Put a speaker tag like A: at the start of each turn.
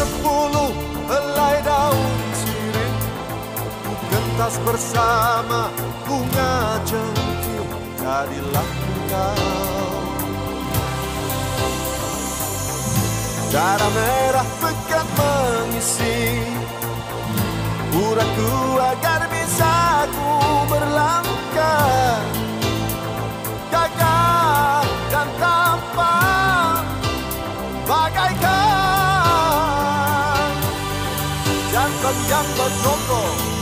A: Sepuluh helai daun sirih Gentas bersama bunga jengkir Jadilah engkau Darah merah pekat mengisi Uratku agar bisa Bagaikan Jantan yang bernombor